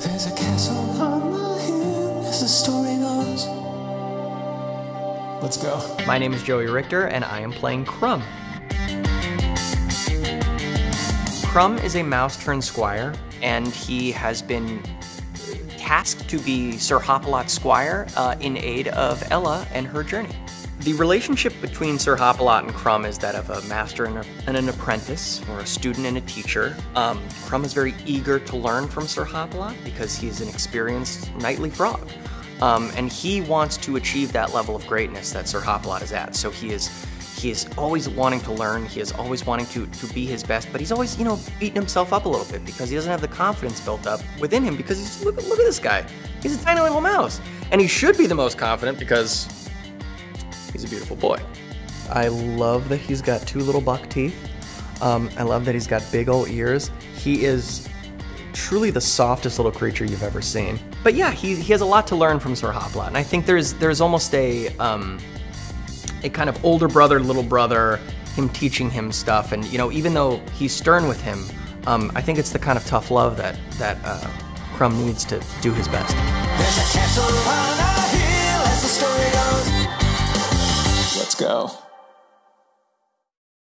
There's a castle on the hill, as the story goes. Let's go. My name is Joey Richter, and I am playing Crumb. Crumb is a mouse turned squire, and he has been tasked to be Sir Hop-A-Lot's squire uh, in aid of Ella and her journey. The relationship between Sir Hop-A-Lot and Crumb is that of a master and, a, and an apprentice, or a student and a teacher. Um, Crumb is very eager to learn from Sir Hop-A-Lot because he is an experienced knightly frog. Um, and he wants to achieve that level of greatness that Sir Hop-A-Lot is at. So he is he is always wanting to learn. He is always wanting to, to be his best, but he's always, you know, beating himself up a little bit because he doesn't have the confidence built up within him because he's, look, look at this guy. He's a tiny little mouse. And he should be the most confident because he's a beautiful boy. I love that he's got two little buck teeth. Um, I love that he's got big old ears. He is truly the softest little creature you've ever seen. But yeah, he, he has a lot to learn from Sir Hop-A-Lot, and I think there's there's almost a um, a kind of older brother, little brother, him teaching him stuff, and you know, even though he's stern with him, um, I think it's the kind of tough love that that uh, Crumb needs to do his best. Go.